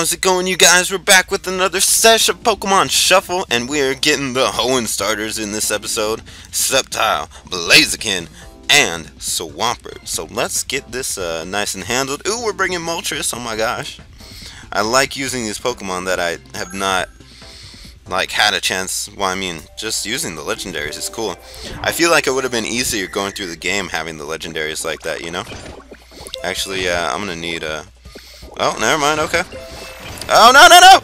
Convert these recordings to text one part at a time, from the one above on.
How's it going, you guys? We're back with another session of Pokemon Shuffle, and we're getting the Hoenn starters in this episode. Sceptile, Blaziken, and Swampert. So let's get this uh, nice and handled. Ooh, we're bringing Moltres, oh my gosh. I like using these Pokemon that I have not, like, had a chance, well, I mean, just using the Legendaries is cool. I feel like it would have been easier going through the game having the Legendaries like that, you know? Actually, uh, I'm gonna need a... Oh, never mind, okay. Oh, no, no, no!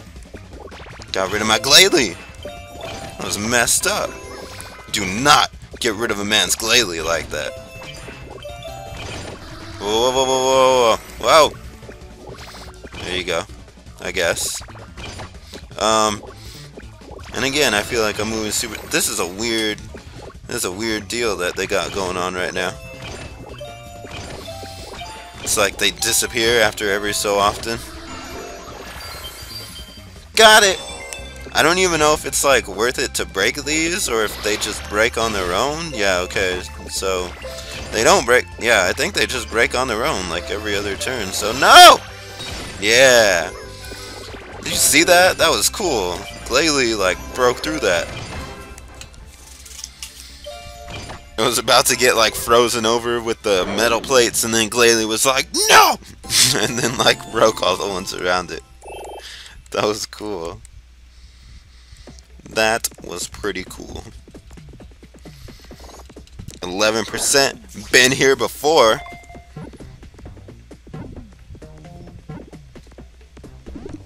Got rid of my Glalie. That was messed up. Do not get rid of a man's Glalie like that. Whoa, whoa, whoa, whoa, whoa. Whoa. There you go. I guess. Um, and again, I feel like I'm moving super... This is a weird... This is a weird deal that they got going on right now. It's like they disappear after every so often. Got it! I don't even know if it's like worth it to break these or if they just break on their own. Yeah, okay, so they don't break. Yeah, I think they just break on their own like every other turn. So no! Yeah. Did you see that? That was cool. Glalie like broke through that. It was about to get like frozen over with the metal plates and then Glalie was like, NO! and then like broke all the ones around it. That was cool. That was pretty cool. 11% been here before.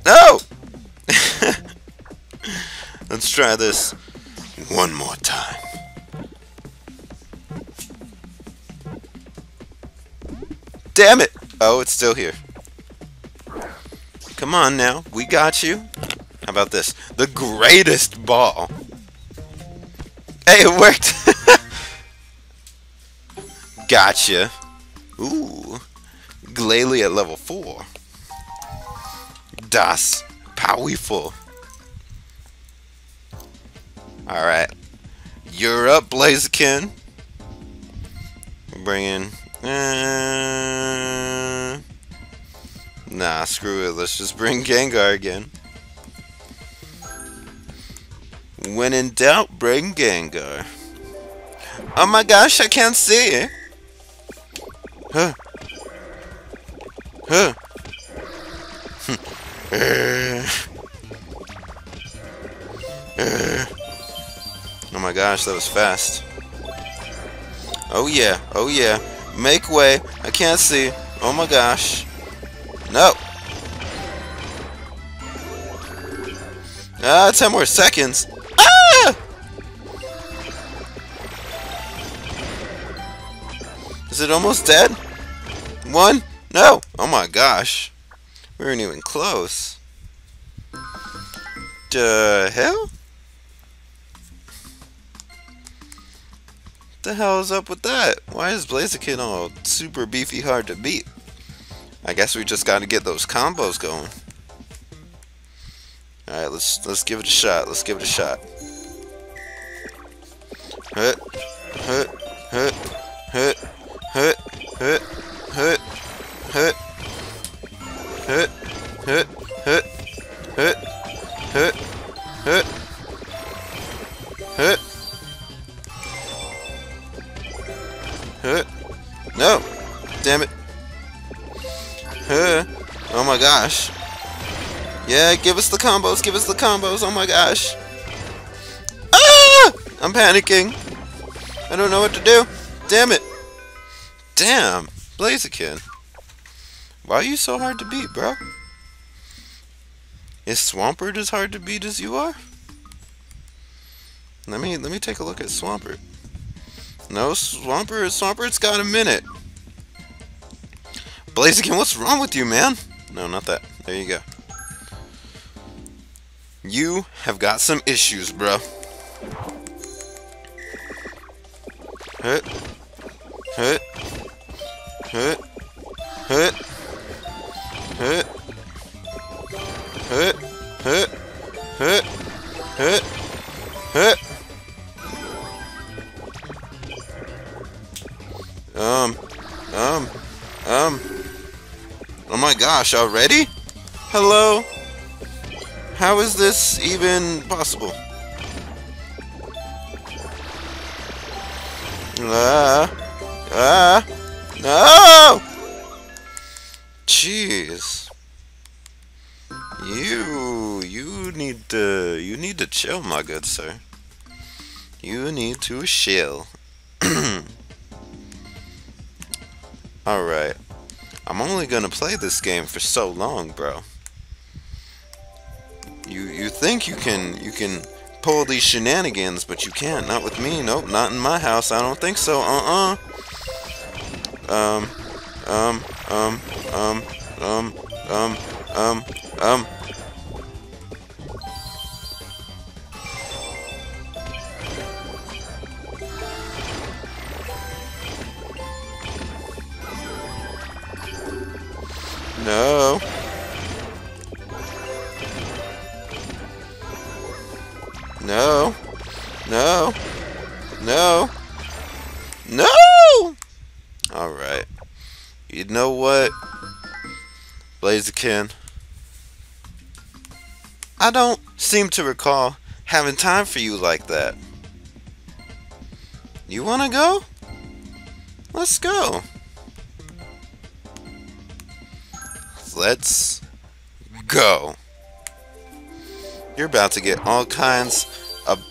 No! Let's try this one more time. Damn it! Oh, it's still here. Come on now. We got you. How about this? The greatest ball. Hey, it worked! gotcha. Ooh. Glalie at level 4. Das Powerful. Alright. You're up, Blaziken. Bringing uh, nah, screw it. Let's just bring Gengar again. When in doubt, bring Gengar. Oh my gosh, I can't see. Huh. Huh. oh my gosh, that was fast. Oh yeah, oh yeah. Make way. I can't see. Oh my gosh. Ah, 10 more seconds. Ah! Is it almost dead? One? No. Oh my gosh. We weren't even close. The hell? the hell is up with that? Why is Blaziken all super beefy hard to beat? I guess we just gotta get those combos going. Let's let's give it a shot. Let's give it a shot. Hut, hut, hut, hut, hut, hut, hut, hut, hut, hut, hut, hut, hut, hut, hut. Huh? No! Damn it. Huh? Oh my gosh. Yeah, give us the combos, give us the combos, oh my gosh. Ah! I'm panicking. I don't know what to do. Damn it. Damn. Blaziken. Why are you so hard to beat, bro? Is Swampert as hard to beat as you are? Let me let me take a look at Swampert. No, Swampert, Swampert's got a minute. Blaziken, what's wrong with you, man? No, not that. There you go. You have got some issues, bro. Hut. Hut. Hut. Hut. Hut. Hut. Hut. Hut. Um, um, um. Oh my gosh, already? Hello? How is this even possible? Ah! Ah! No! Jeez. You, you need to, you need to chill, my good sir. You need to chill. Alright. I'm only gonna play this game for so long, bro. Think you can you can pull these shenanigans, but you can't. Not with me. Nope, not in my house. I don't think so. Uh-uh. Um, um, um, um, um, um, um, um. No. Blaziken. I don't seem to recall having time for you like that. You wanna go? Let's go. Let's go. You're about to get all kinds of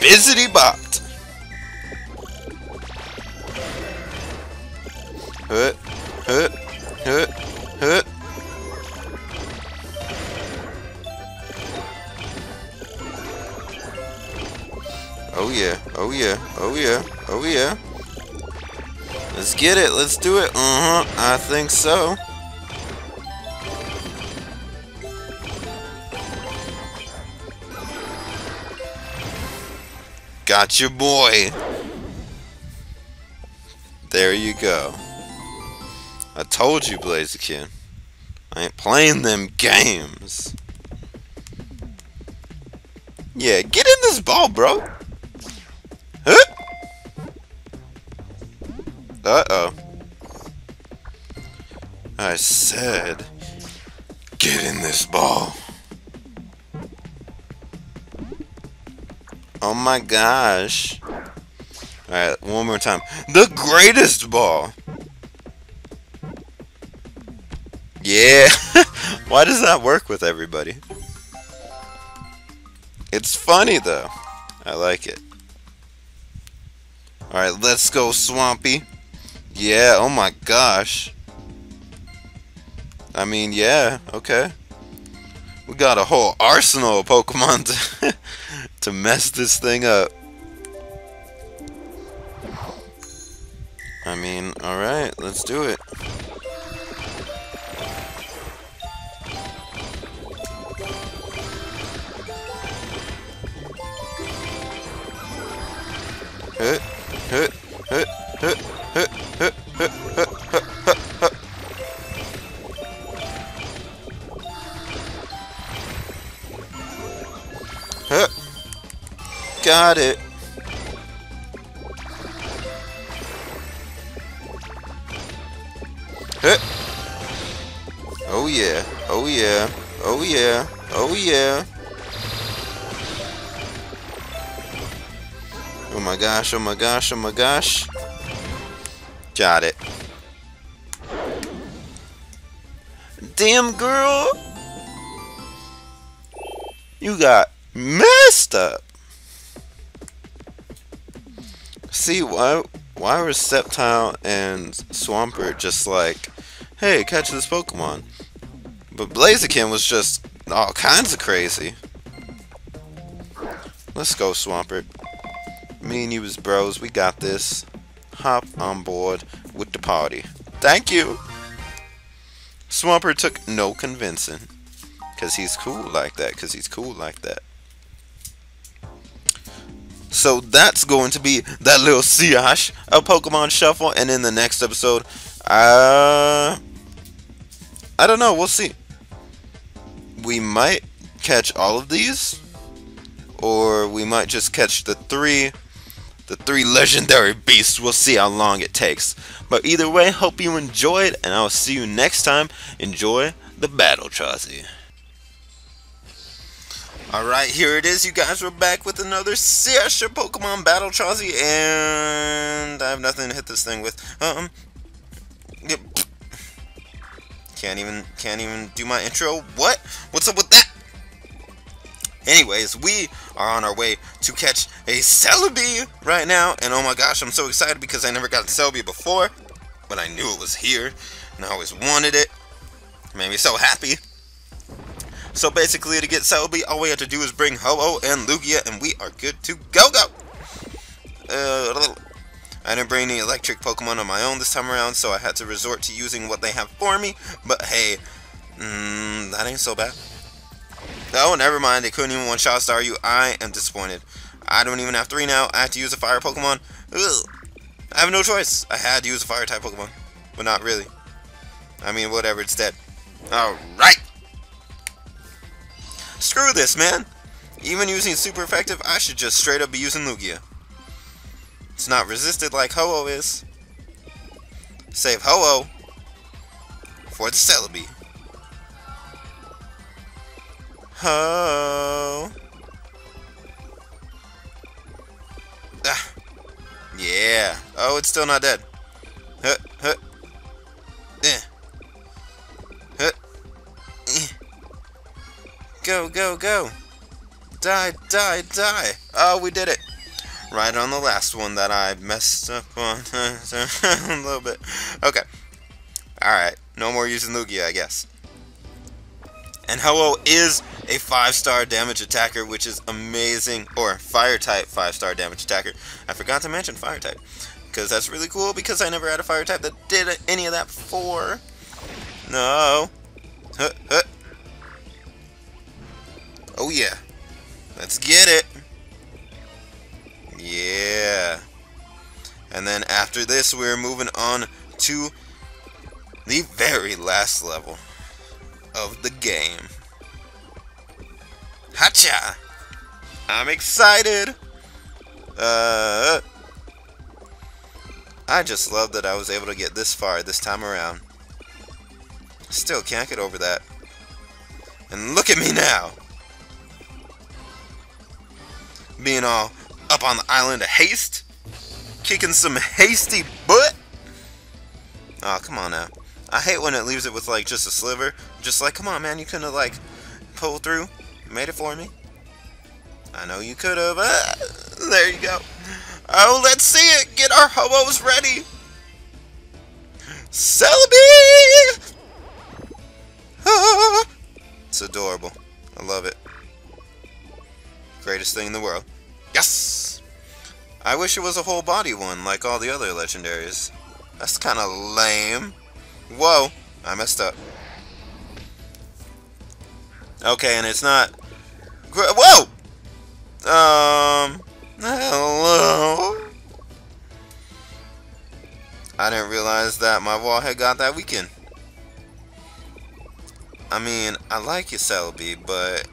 busy bopped. Hut, hut, hut. Yeah, oh yeah, oh yeah. Let's get it, let's do it. Uh-huh, I think so. Got your boy. There you go. I told you, Blaziken. I ain't playing them games. Yeah, get in this ball, bro. Uh-oh. I said, get in this ball. Oh my gosh. Alright, one more time. The greatest ball! Yeah! Why does that work with everybody? It's funny though. I like it. Alright, let's go, Swampy. Yeah, oh my gosh. I mean, yeah, okay. We got a whole arsenal of Pokemon to, to mess this thing up. I mean, alright, let's do it. Got it. Hit. Oh yeah, oh yeah, oh yeah, oh yeah. Oh my gosh, oh my gosh, oh my gosh. Got it. Damn girl! You got messed up. See, why why were Sceptile and Swampert just like, hey, catch this Pokemon? But Blaziken was just all kinds of crazy. Let's go, Swampert. Me and you as bros, we got this. Hop on board with the party. Thank you! Swampert took no convincing. Because he's cool like that. Because he's cool like that. So that's going to be that little Siash of Pokemon Shuffle. And in the next episode, uh, I don't know. We'll see. We might catch all of these. Or we might just catch the three the three legendary beasts. We'll see how long it takes. But either way, hope you enjoyed, and I'll see you next time. Enjoy the battle, Trozei. Alright, here it is, you guys. We're back with another session Pokemon Battle Trozei, and I have nothing to hit this thing with. Um, yep. Can't even, can't even do my intro. What? What's up with that? Anyways, we are on our way to catch a Celebi right now, and oh my gosh, I'm so excited because I never got a Celebi before, but I knew it was here, and I always wanted it. It made me so happy. So basically, to get Celebi, all we have to do is bring Ho-Oh and Lugia, and we are good to go go! Uh, I didn't bring any electric Pokemon on my own this time around, so I had to resort to using what they have for me, but hey, mm, that ain't so bad. Oh, never mind, they couldn't even one-shot Staryu. I am disappointed. I don't even have three now, I have to use a fire Pokemon. Ugh. I have no choice. I had to use a fire-type Pokemon, but not really. I mean, whatever, it's dead. Alright! Screw this, man. Even using super effective, I should just straight up be using Lugia. It's not resisted like Ho-Oh is. Save Ho-Oh for the Celebi. Ho. Ah. Yeah. Oh, it's still not dead. Go, go, go. Die, die, die. Oh, we did it. Right on the last one that I messed up on a little bit. Okay. Alright. No more using Lugia, I guess. And Ho-Oh is a 5-star damage attacker, which is amazing. Or Fire-type 5-star damage attacker. I forgot to mention Fire-type. Because that's really cool, because I never had a Fire-type that did any of that before. No. Huh, huh. Oh yeah. Let's get it. Yeah. And then after this, we're moving on to the very last level of the game. Hacha! I'm excited! Uh, I just love that I was able to get this far this time around. Still can't get over that. And look at me now! Being all up on the island of haste, kicking some hasty butt. Oh, come on now. I hate when it leaves it with like just a sliver. Just like, come on, man, you couldn't have like pulled through, made it for me. I know you could have. Uh, there you go. Oh, let's see it. Get our hobos ready. Celebi! Ah, it's adorable. I love it. Greatest thing in the world. Yes! I wish it was a whole body one, like all the other legendaries. That's kind of lame. Whoa! I messed up. Okay, and it's not... Whoa! Um... Hello? I didn't realize that my wall had got that weekend. I mean, I like your Celebi, but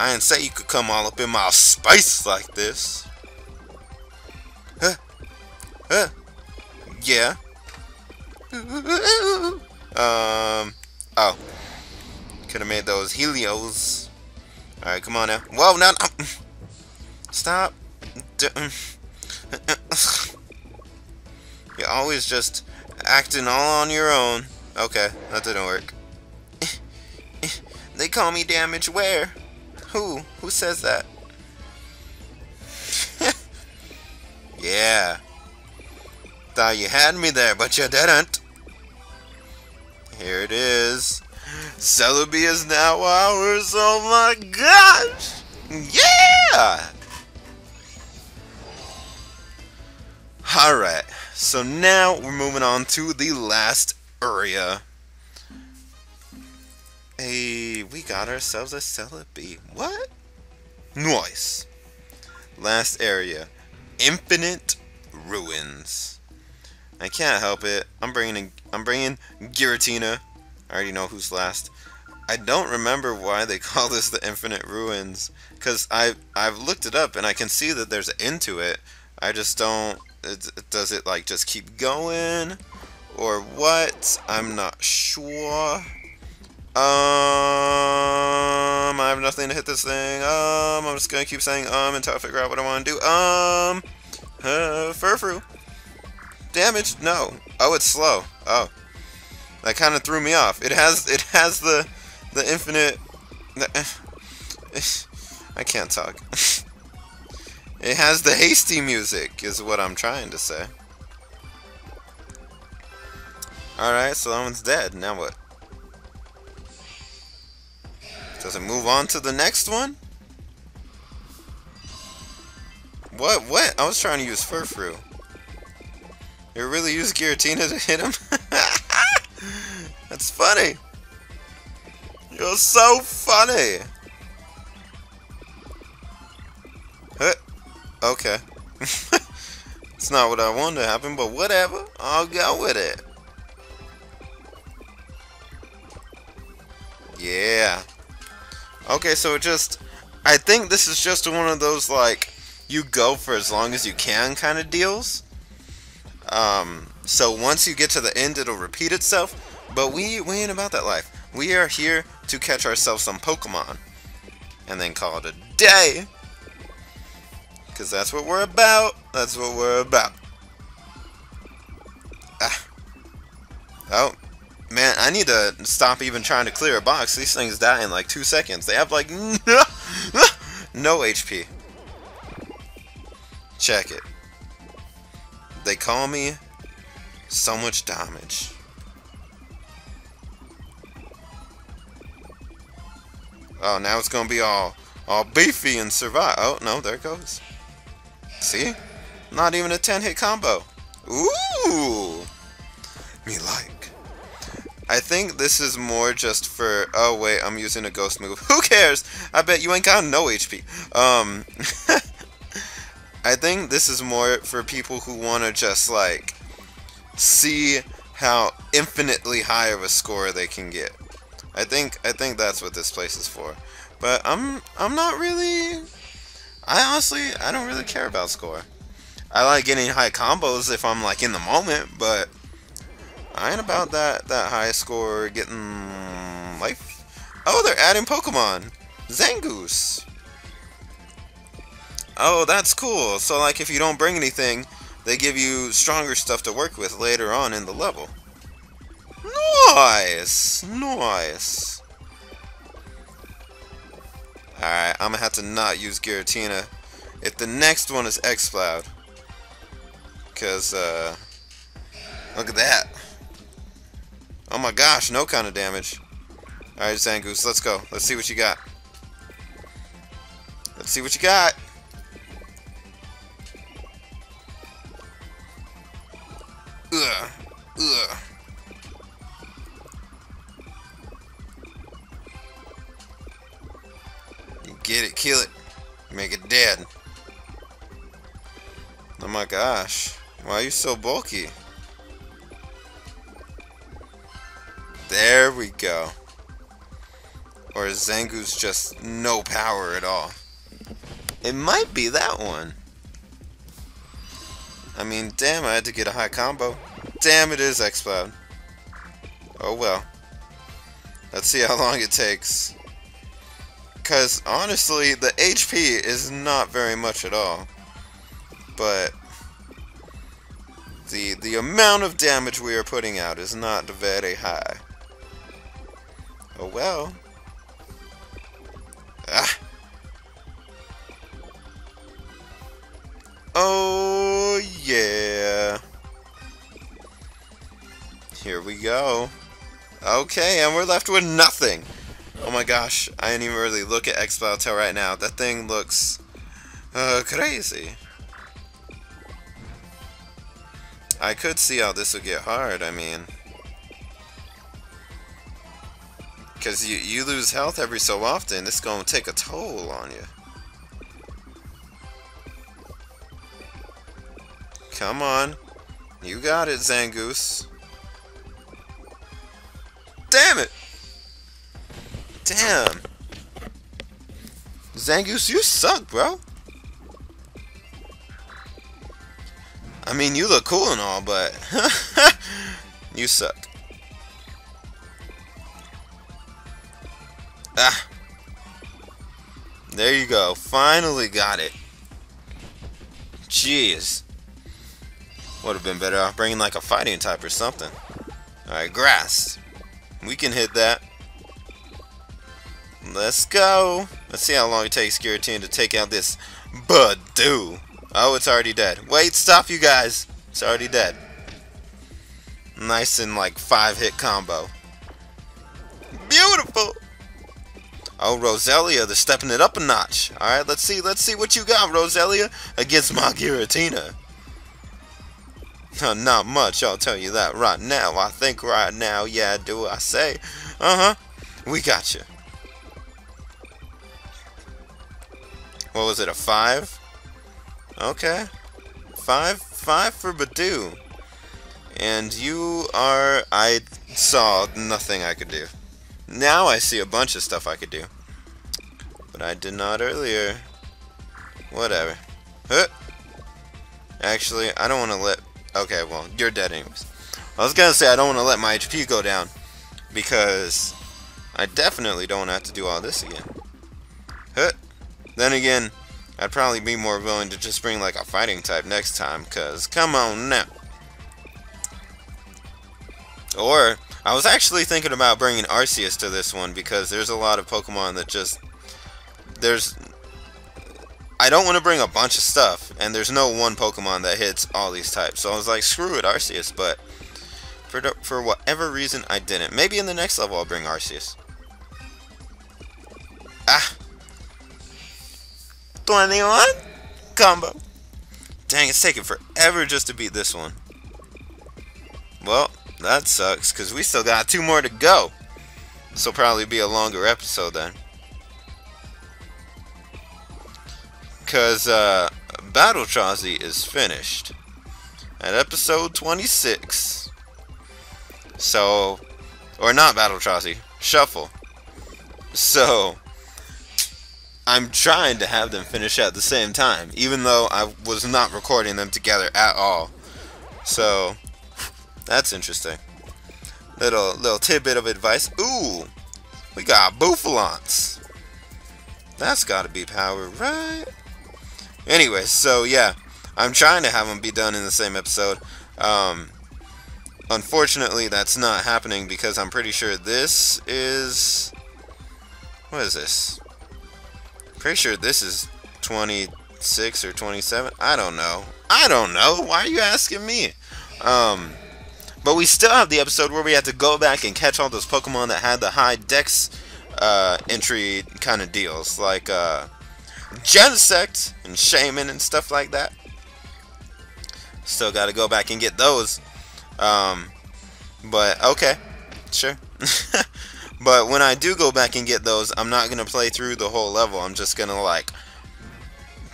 I didn't say you could come all up in my space like this. Huh? Huh? Yeah. um. Oh. Could have made those Helios. Alright, come on now. Whoa, now. No. Stop. You're always just acting all on your own. Okay, that didn't work. they call me Damage Where? Who? Who says that? yeah. Thought you had me there, but you didn't. Here it is. Celebi is now ours. Oh my gosh! Yeah! Alright, so now we're moving on to the last area Hey, we got ourselves a Celebi. What? Noise. Last area. Infinite Ruins. I can't help it. I'm bringing I'm bringing Giratina. I already know who's last. I don't remember why they call this the Infinite Ruins, cause I I've looked it up and I can see that there's an end to it. I just don't. It, does it like just keep going, or what? I'm not sure. Um, I have nothing to hit this thing. Um, I'm just gonna keep saying um until I figure out what I want to do. Um, uh, Furfrou. Damage? No. Oh, it's slow. Oh, that kind of threw me off. It has it has the the infinite. I can't talk. it has the hasty music, is what I'm trying to say. Alright, so that one's dead. Now what? Does it move on to the next one? What? What? I was trying to use Furfrou. You really use Giratina to hit him? That's funny. You're so funny. Okay. it's not what I wanted to happen, but whatever. I'll go with it. Yeah. Okay, so it just... I think this is just one of those, like, you go for as long as you can kind of deals. Um, so once you get to the end, it'll repeat itself. But we, we ain't about that life. We are here to catch ourselves some Pokemon. And then call it a day. Because that's what we're about. That's what we're about. Ah. Oh, Man, I need to stop even trying to clear a box. These things die in like two seconds. They have like no, no HP. Check it. They call me so much damage. Oh, now it's gonna be all all beefy and survive. Oh no, there it goes. See? Not even a 10 hit combo. Ooh! Me like. I think this is more just for... Oh, wait, I'm using a ghost move. Who cares? I bet you ain't got no HP. Um, I think this is more for people who want to just, like, see how infinitely high of a score they can get. I think I think that's what this place is for. But I'm I'm not really I honestly I don't really care about score. I like getting high combos if I'm like in the moment, but I ain't about that, that high score getting life. Oh, they're adding Pokemon. Zangoose. Oh, that's cool. So, like, if you don't bring anything, they give you stronger stuff to work with later on in the level. Nice! Nice! Alright, I'm gonna have to not use Giratina if the next one is Exploud. Because, uh, look at that. Oh my gosh, no kind of damage. Alright, Zangoose, let's go. Let's see what you got. Let's see what you got. Ugh. Ugh. Get it, kill it. Make it dead. Oh my gosh. Why are you so bulky? Go. Or is Zangoose just no power at all? It might be that one. I mean, damn, I had to get a high combo. Damn, it is Exploud. Oh well. Let's see how long it takes. Because, honestly, the HP is not very much at all. But, the, the amount of damage we are putting out is not very high. Well. Ah. Oh yeah. Here we go. Okay, and we're left with nothing. Oh my gosh, I didn't even really look at Exploud right now. That thing looks uh, crazy. I could see how this would get hard, I mean. Because you, you lose health every so often, it's going to take a toll on you. Come on. You got it, Zangoose. Damn it! Damn. Zangoose, you suck, bro. I mean, you look cool and all, but you suck. There you go. Finally got it. Jeez. Would have been better off bringing like a fighting type or something. Alright, grass. We can hit that. Let's go. Let's see how long it takes Giratina to take out this Budew. Oh, it's already dead. Wait, stop you guys. It's already dead. Nice and like five hit combo. Beautiful. Oh, Roselia, they're stepping it up a notch. Alright, let's see, let's see what you got, Roselia, against my Giratina. Not much, I'll tell you that right now. I think right now, yeah, do I say. Uh-huh, we got you. What was it, a five? Okay. Five, five for Budew. And you are, I saw nothing I could do. Now I see a bunch of stuff I could do. But I did not earlier. Whatever. Huh. Actually, I don't want to let... Okay, well, you're dead anyways. I was going to say I don't want to let my HP go down. Because I definitely don't have to do all this again. Huh. Then again, I'd probably be more willing to just bring like a fighting type next time. Because, come on now. Or, I was actually thinking about bringing Arceus to this one because there's a lot of Pokemon that just... There's... I don't want to bring a bunch of stuff, and there's no one Pokemon that hits all these types. So I was like, screw it, Arceus, but for, for whatever reason, I didn't. Maybe in the next level I'll bring Arceus. Ah! 21? Combo. Dang, it's taking forever just to beat this one. Well, that sucks, because we still got two more to go. This will probably be a longer episode then. Because uh, Battle Trozei is finished at episode 26. So, or not Battle Trozei, Shuffle. So, I'm trying to have them finish at the same time, even though I was not recording them together at all. So, that's interesting. Little little tidbit of advice. Ooh, we got Bouffalant. That's got to be power, right? Anyway, so yeah, I'm trying to have them be done in the same episode. Um, unfortunately, that's not happening because I'm pretty sure this is... What is this? Pretty sure this is 26 or 27. I don't know. I don't know. Why are you asking me? Um, but we still have the episode where we had to go back and catch all those Pokemon that had the high Dex uh, entry kind of deals, like uh, Genesect and Shaymin and stuff like that. Still got to go back and get those. Um, but okay, sure. but when I do go back and get those, I'm not gonna play through the whole level. I'm just gonna like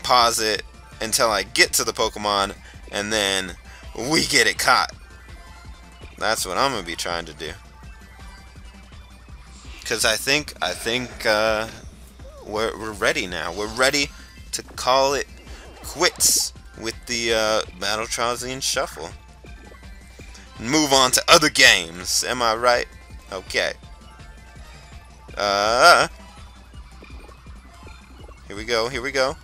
pause it until I get to the Pokemon, and then we get it caught. That's what I'm gonna be trying to do. Cause I think I think uh, we're we're ready now. We're ready to call it quits with the uh, Battle Trozei Shuffle. Move on to other games. Am I right? Okay. Uh. Here we go. Here we go.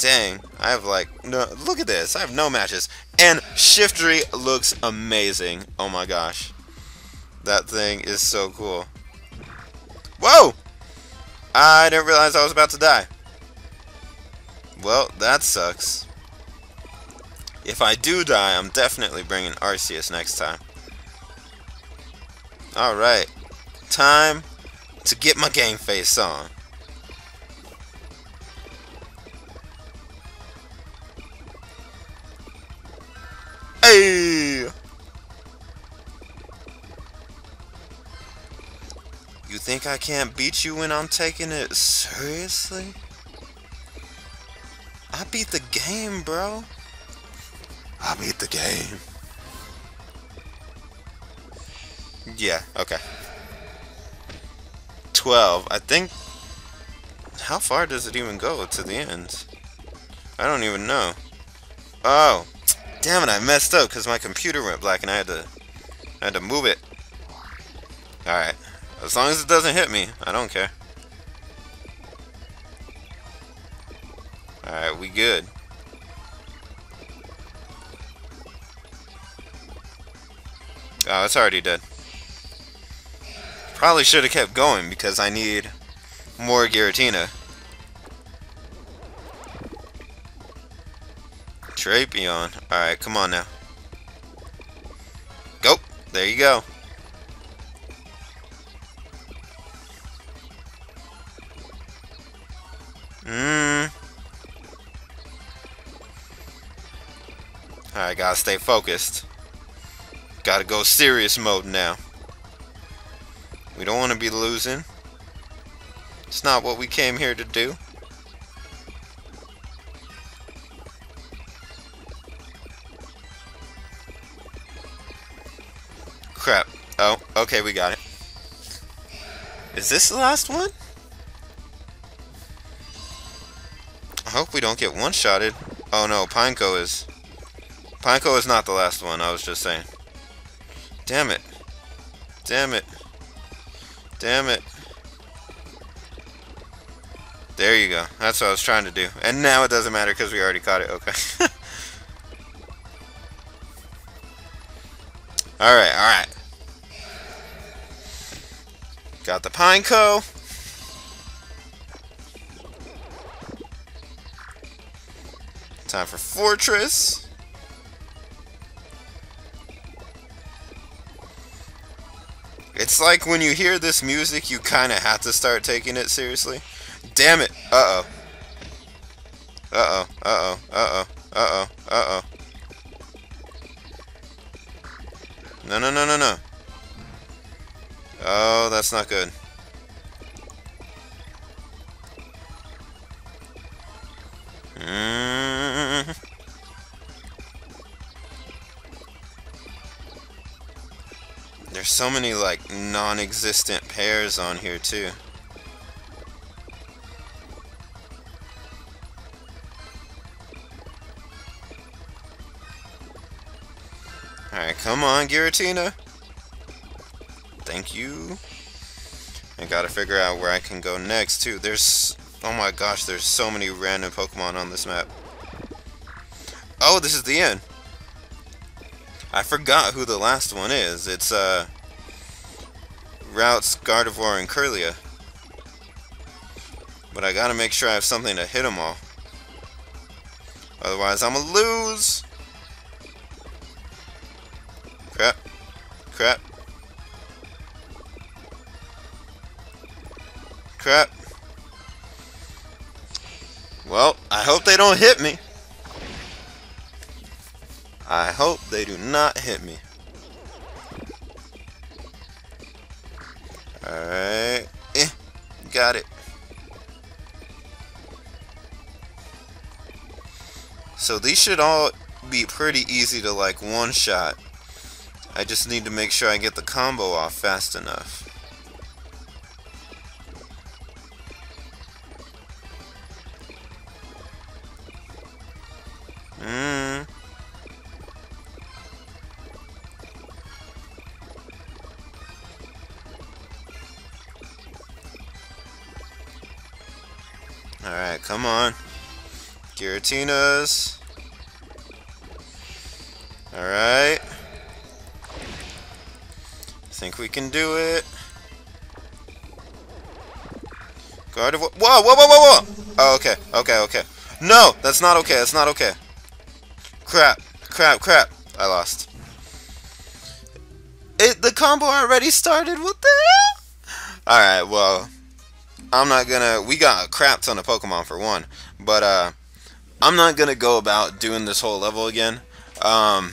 Dang, I have like no. Look at this. I have no matches. And Shiftry looks amazing. Oh my gosh. That thing is so cool. Whoa! I didn't realize I was about to die. Well, that sucks. If I do die, I'm definitely bringing Arceus next time. Alright. Time to get my game face on. Hey! You think I can't beat you when I'm taking it seriously? I beat the game, bro. I beat the game. Yeah, okay. 12. I think... How far does it even go to the end? I don't even know. Oh. Damn it, I messed up because my computer went black and I had to I had to move it. Alright. As long as it doesn't hit me, I don't care. Alright, we good. Oh, it's already dead. Probably should have kept going because I need more Giratina. Drapion. Alright, come on now. Go! There you go. Mmm. Alright, gotta stay focused. Gotta go serious mode now. We don't want to be losing. It's not what we came here to do. Okay, we got it. Is this the last one? I hope we don't get one-shotted. Oh no, Pineco is... Pineco is not the last one, I was just saying. Damn it. Damn it. Damn it. There you go. That's what I was trying to do. And now it doesn't matter because we already caught it. Okay. alright, alright. Got the Pineco. Time for Forretress. It's like when you hear this music, you kind of have to start taking it seriously. Damn it. Uh-oh. Uh-oh. Uh-oh. Uh-oh. Uh-oh. Uh-oh. No, no, no, no, no. Oh, that's not good. Mm. There's so many, like, non-existent pairs on here, too. Alright, come on, Giratina. You. I gotta figure out where I can go next, too. There's... Oh my gosh, there's so many random Pokemon on this map. Oh, this is the end. I forgot who the last one is. It's, uh... Ralts, Gardevoir, and Kirlia. But I gotta make sure I have something to hit them all. Otherwise, I'm gonna lose! Crap. Crap. Crap. Well, I hope they don't hit me. I hope they do not hit me. Alright. Eh, got it. So these should all be pretty easy to like one shot. I just need to make sure I get the combo off fast enough. Come on. Giratinas. Alright. Think we can do it. Guard of... Whoa, whoa, whoa, whoa, whoa! Oh, okay, okay, okay. No! That's not okay, that's not okay. Crap, crap, crap. I lost. It, the combo already started? What the hell? Alright, well... I'm not gonna... We got a crap ton of Pokemon for one. But, uh... I'm not gonna go about doing this whole level again. Um...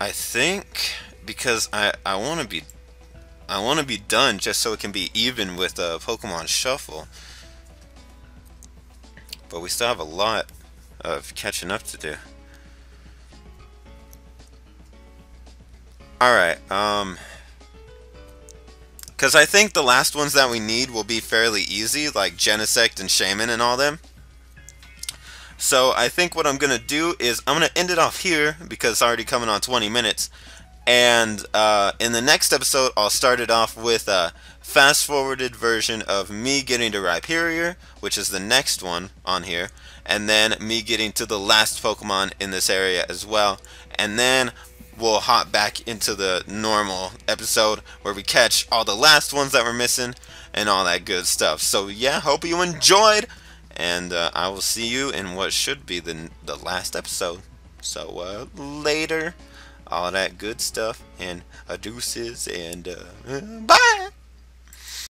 I think because I I want to be I want to be done just so it can be even with uh, Pokemon Shuffle. But we still have a lot of catching up to do. Alright, um... Because I think the last ones that we need will be fairly easy, like Genesect and Shaymin and all them. So I think what I'm going to do is I'm going to end it off here because it's already coming on 20 minutes And uh, in the next episode, I'll start it off with a fast forwarded version of me getting to Rhyperior, which is the next one on here, and then me getting to the last Pokemon in this area as well. And then we'll hop back into the normal episode where we catch all the last ones that were missing and all that good stuff. So yeah, hope you enjoyed, and uh, I will see you in what should be the the last episode. So uh, later, all that good stuff, and a deuces, and uh, bye.